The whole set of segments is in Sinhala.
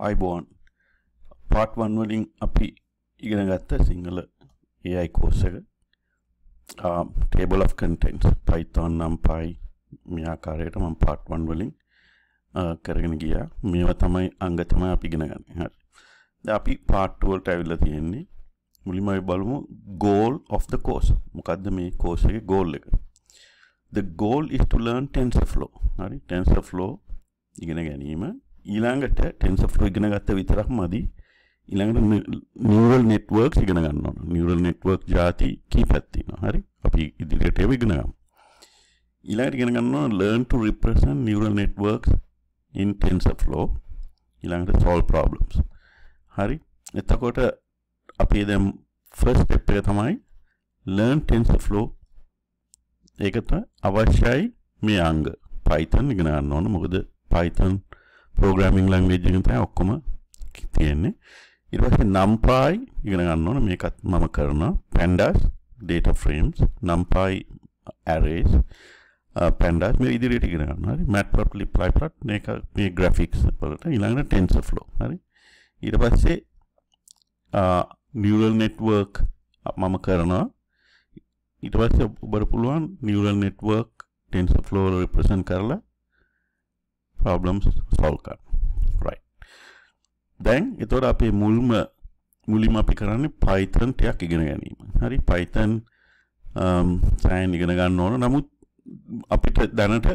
අයිබෝන් පාට්වන් වලින් අපි ඉගෙන ගත්ත සිංහල AI කෝස් එක. Um, table of contents. Python නම් පයි මේ ආකාරයට මම part 1 වලින් uh, කරගෙන ගියා. මේවා තමයි අංග තමයි අපි ඉගෙන ගන්නේ. හරි. දැන් අපි part 2 වලට ඇවිල්ලා තියෙන්නේ මුලින්ම අපි බලමු goal of the course. මොකද්ද මේ course එකේ goal එක? The goal is to learn TensorFlow. හරි. TensorFlow ඉගෙන ගැනීම. ඊළඟට TensorFlow ඉගෙන ගත්ත විතරක් මදි. ඊළඟට නිවරල් නෙට්වර්ක්ස් ඉගෙන ගන්න ඕන. නිවරල් නෙට්වර්ක් ಜಾති කීපයක් තියෙනවා. හරි? අපි ඉදිරියට ඒව ඉගෙන ගමු. ඊළඟට ඉගෙන ගන්න ඕන learn to represent neural networks in TensorFlow ඊළඟට solve problems. හරි? එතකොට අපි දැන් first step එක තමයි learn TensorFlow ඒකට අවශ්‍යයි මේ අංග. Python ඉගෙන ගන්න ඕන. මොකද Python programming language එකෙන් තමයි ඔක්කොම තියෙන්නේ. ඊට පස්සේ numpy ඉගෙන ගන්න ඕන. මේකත් මම කරනවා. Pandas data frames numpy arrays uh, pandas මේ ඉදිරියට ඉගෙන ගන්නවා. හරි. Matplotlib pyplot මේක මේ graphics වලට ඊළඟට tensorflow. හරි. ඊට පස්සේ uh, neural network මම කරනවා. ඊට පස්සේ ඔබට පුළුවන් neural network tensorflow represent කරලා problems solve කරන්න right දැන් එතකොට අපේ මුල්ම මුලින්ම අපි කරන්නේ Python ටිකක් ඉගෙන ගැනීම. හරි Python um, සෑහෙන ඉගෙන ගන්න ඕන. නමුත් අපිට දැනට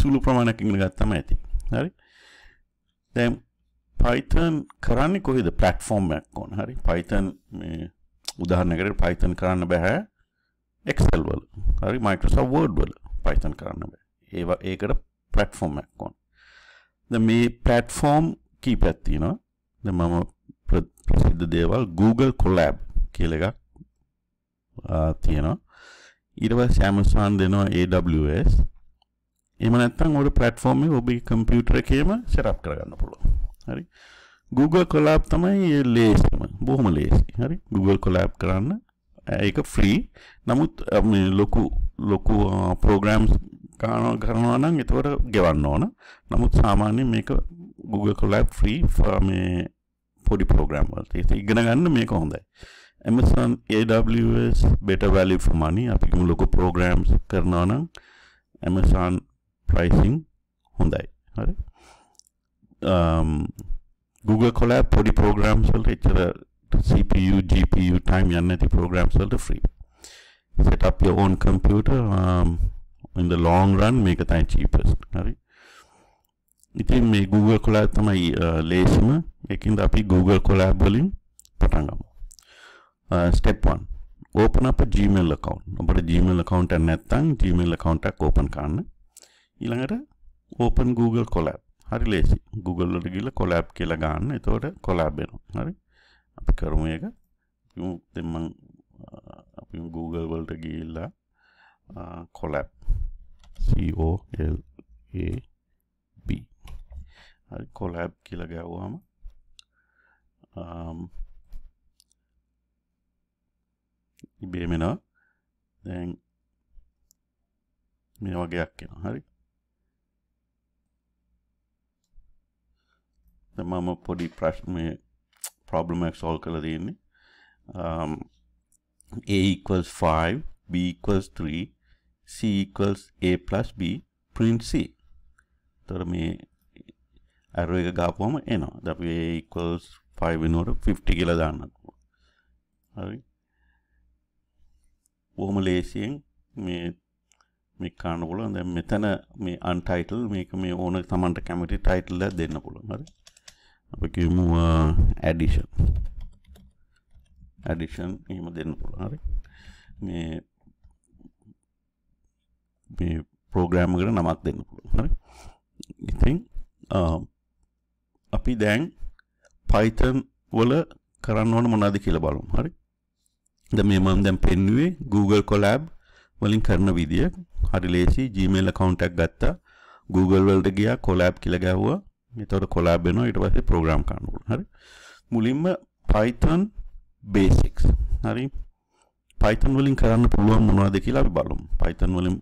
සුළු ප්‍රමාණයක් ඉගෙන ගත්තම ඇති. හරි. දැන් Python කරන්නේ කොහෙද? platform එකක් ඕන. හරි. Python මේ උදාහරණයකට Python කරන්න බෑ Excel වල. හරි Microsoft Word වල Python කරන්න බෑ. ඒවා ඒකට platform එකක් ඕන. දැන් මේ platform කීපයක් තියෙනවා. දැන් මම ප්‍රසිද්ධ දේවල් Google Colab කියලා එකක් තියෙනවා. ඊට පස්සේ Amazon දෙනවා AWS එහෙම නැත්නම් ඔය platform එක ඔබේ කම්පියුටර් එකේම setup කරගන්න පුළුවන්. හරි. Google Colab තමයි ලේසිම බොහොම ලේසි. හරි. Google Colab කරන්න ඒක ෆ්‍රී නමුත් මේ ලොකු ලොකු ප්‍රෝග්‍රෑම්ස් කරනවා නම් එතකොට ගෙවන්න ඕන. නමුත් සාමාන්‍යයෙන් මේක Google Colab free මේ පොඩි ප්‍රෝග්‍රම් වලට. ඒක ඉගෙන ගන්න මේක හොඳයි. Amazon AWS better value for money අපි කිමු ලොකු ප්‍රෝග්‍රෑම්ස් කරනවා නම් Amazon pricing හොඳයි. හරි? Um, Google Colab පොඩි ප්‍රෝග්‍රෑම්ස් වලට එච්චර CPU GPU time යන්නේ නැති ප්‍රෝග්‍රෑම්ස් වලට free. Set up your own computer um, in the long run මේක තමයි cheapest. හරි? ඉතින් මේ Google කොලාබ් තමයි uh, ලේසිම. ඒකින්ද අපි Google කොලාබ් වලින් පටන් ගමු. Uh, step 1 open up a gmail account. ඔබට gmail account එකක් නැත්නම් gmail account එකක් open කරන්න. ඊළඟට open google collab. හරි ලේසි. Google වලට ගිහලා collab කියලා ගන්න. එතකොට collab වෙනවා. හරි? අපි කරමු ඒක. දැන් මම uh, අපි google වලට ගිහිල්ලා collab. C o l a b. හරි කොලැබ් කියලා ගැව්වම um, ඉබේම එනවා. දැන් මේ වගේයක් එනවා. හරි. දැන් මම පොඩි ප්‍රශ්න මේ problem එකක් solve කරලා තියෙන්නේ. Um, a equals 5 b equals 3 c equals a plus b print c. තොර මේ ඇර එක ගාපුවම එනවා. ද අපි ඒකල්ස් 5 වෙනුවට 50 කියලා දාන්නත් හරි. බොහොම ලේසියෙන් මේ මේ කාන්න පුළුවන්. දැන් මෙතන මේ අන්ටයිටල් මේක මේ ඕන තමන්ට කැමති ටයිටල් එකක් දෙන්න පුළුවන්. හරි. අපි කියමු uh, ඇඩිෂන් ඇඩිෂන් එහෙම දෙන්න පුළුවන්. හරි. මේ මේ ප්‍රෝග්‍රෑම් එකට නමක් දෙන්න පුළුවන් හරි ඉතින් අපි දැන් Python වල කරන්න ඕන මොනවද කියලා බලමු. හරි. දැන් මේ මම දැන් පෙන්නුවේ Google Colab වලින් කරන විදිය. හරි ලේසි Gmail account එකක් ගත්තා. Google වලට ගියා Colab කියලා ගැහුවා. එතකොට Colab වෙනවා ඊට පස්සේ program කරන්න ඕන. හරි. මුලින්ම Python basics. හරි. Python වලින් කරන්න පුළුවන් මොනවද කියලා අපි බලමු. Python වලින්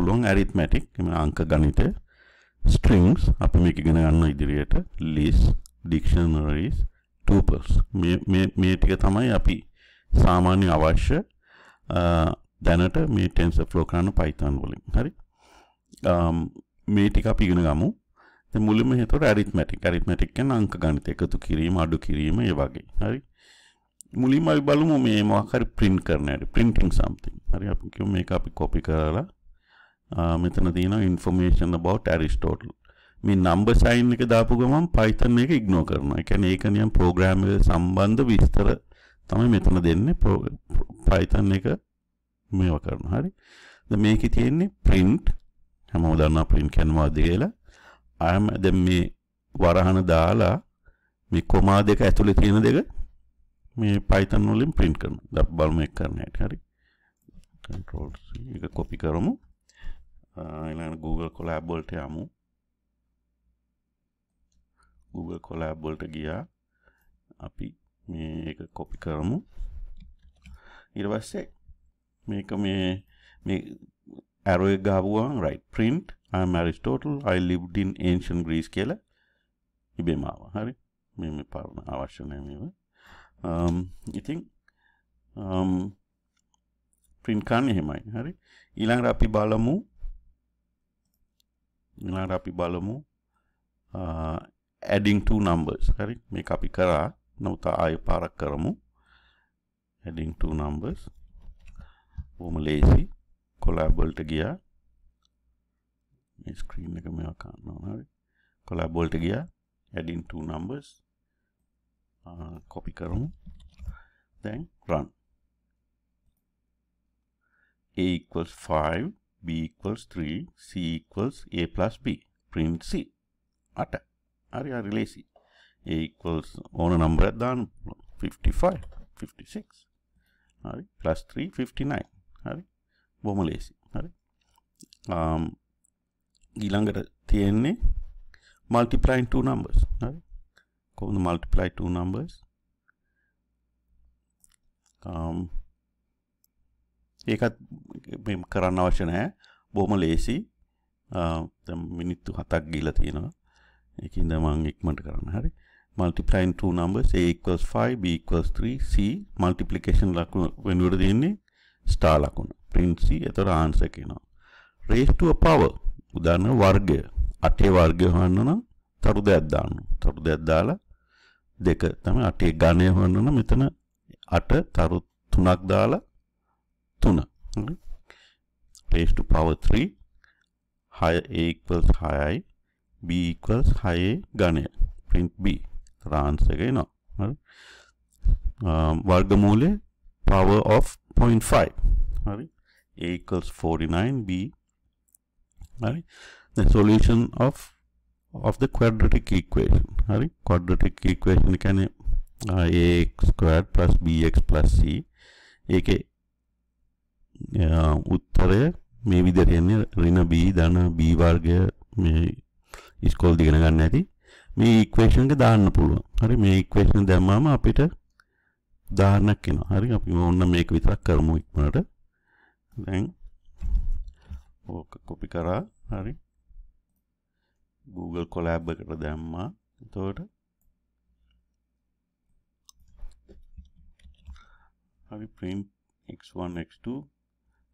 පුළුවන් arithmetic, අංක ගණිතය, strings අපි මේක ඉගෙන ගන්න ඉදිරියට. List dictionaries tuples. මේ මේ මේ ටික තමයි අපි සාමාන්‍ය අවශ්‍ය දැනට මේ TensorFlow කරන්න Python වලින්. හරි? මේ ටික අපි ඉගෙන ගමු. දැන් මුලින්ම හිතුවට arithmetic. Arithmetic කියන්නේ අංක ගණිත එකතු කිරීම අඩු කිරීම ඒ වගේ. හරි? මුලින්ම අපි බලමු මේ මොකක් හරි print කරන හැටි. Printing something. හරි? අපි කියමු මේක අපි copy කරලා මෙතන තියෙනවා information about Aristotle මේ නම්බර් සයින් එක දාපු ගමන් Python එක ඉග්නෝර් කරනවා. ඒ කියන්නේ ඒක නියම් ප්‍රෝග්‍රෑම් එක සම්බන්ධ විස්තර තමයි මෙතන දෙන්නේ Python එක මේවා කරනවා. හරි. දැන් මේකේ තියෙන්නේ print හැමෝම දන්නවා print කියන්නේ මොකක්ද කියලා. අයම දැන් මේ වරහන දාලා මේ කොමා දෙක ඇතුලේ තියෙන දෙක මේ Python වලින් print කරනවා. දැන් බලමු එක කරන්න හැටි. හරි. control C එක copy කරමු. ඊළඟ Google Colab වලට යමු. Google Colab වලට ගියා අපි මේක කොපි කරමු ඊට පස්සේ මේක මේ මේ arrow එක ගහපුවම right print I am Aristotle I lived in ancient Greece කියලා ඉබේම ආවා හරි මේ මේ පාරණ අවශ්‍ය නැහැ මේව um ඉතින් um print කරන්නේ එහෙමයි හරි ඊළඟට අපි බලමු ඊළඟට අපි බලමු adding two numbers. හරි මේක අපි කරා නමුත් ආයෙ පාරක් කරමු adding two numbers. බොහොම ලේසි කොලැබ් වලට ගියා මේ ස්ක්‍රීන් එක මේවා ගන්නවා හරි කොලැබ් වලට ගියා adding two numbers. Copy කරමු දැන් run. A equals 5 b equals 3 c equals a plus b print c 8 හරි හරි ලේසි a equals ඕන නම්බරයක් දාන්න 55 56 හරි plus 3 59 හරි බොහොම ලේසි හරි ඊළඟට තියෙන්නේ multiplying two numbers හරි කොහොමද multiply two numbers ඒකත් කරන්න අවශ්‍ය නැහැ. බොහොම ලේසි. මිනිත්තු හතක් ගිල තියෙනවා. ඒකින්ද මං ඉක්මට කරන්න. හරි. multiplying two numbers a equals 5 b equals 3 c multiplication ලකුණ වෙනුවට දෙන්නේ ස්ටාර් ලකුණ. print c එතකොට ආන්සර් කියනවා. raise to a power. උදාහරණ වර්ගය. අටේ වර්ගය හොයන්න නම් තරු දෙයක් දාන්න. තරු දෙයක් දාලා දෙක තමයි අටේ ඝනය හොයන්න නම් මෙතන අට තරු තුනක් දාලා තුන raise to power 3 6 a equals 6යි b equals 6a ගණය print b රාන්ස් එක එනවා හරි වර්ගමූලය power of 0.5 හරි a equals 49 b හරි the solution of of the quadratic equation හරි quadratic equation කියන්නේ ax squared plus bx plus c ඒකේ උත්තරය මේ විදිහට එන්නේ ඍණ b ධන b වර්ගය මේ ඉස්කෝල් දිගෙන ගන්න ඇති. මේ ඉක්වේෂන් එක දාන්න පුළුවන්. හරි මේ ඉක්වේෂන් දැම්මාම අපිට උදාහරණයක් එනවා. හරි අපි ඕන්න මේක විතරක් කරමු ඉක්මනට. දැන් ඕක කොපි කරා. හරි. Google Colab එකට දැම්මා. එතකොට හරි print x1 x2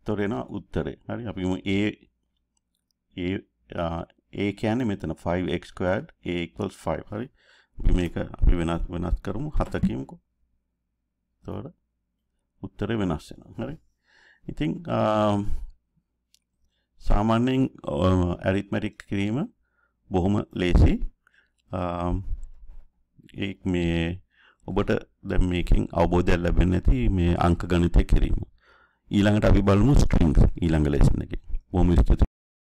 එතකොට එනවා උත්තරේ. හරි අපි a a ඒ කියන්නේ මෙතන 5x squared a equals 5 හරි. අපි මේක අපි වෙනස් වෙනස් කරමු. 7 කියමුකෝ එතකොට උත්තරේ වෙනස් වෙනවා. හරි. ඉතින් සාමාන්‍යයෙන් ඇරිත්මැටික් කිරීම බොහොම ලේසි ඒ මේ ඔබට දැන් මේකෙන් අවබෝධයක් ලැබෙන්නේ නැති මේ අංක ගණිතය කිරීම. ඊළඟට අපි බලමු ස්ට්‍රින්ග්ස් ඊළඟ ලෙසන් එකේ. බොහොම ස්තුතියි.